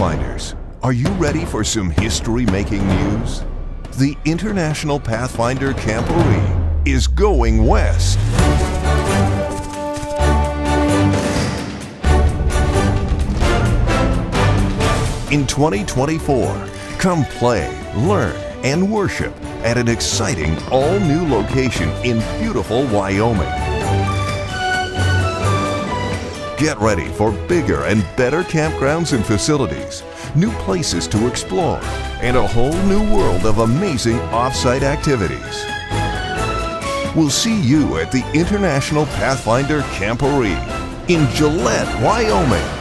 Pathfinders, are you ready for some history-making news? The International Pathfinder Camporee is going west. In 2024, come play, learn, and worship at an exciting all-new location in beautiful Wyoming. Get ready for bigger and better campgrounds and facilities, new places to explore, and a whole new world of amazing off-site activities. We'll see you at the International Pathfinder Camporee in Gillette, Wyoming.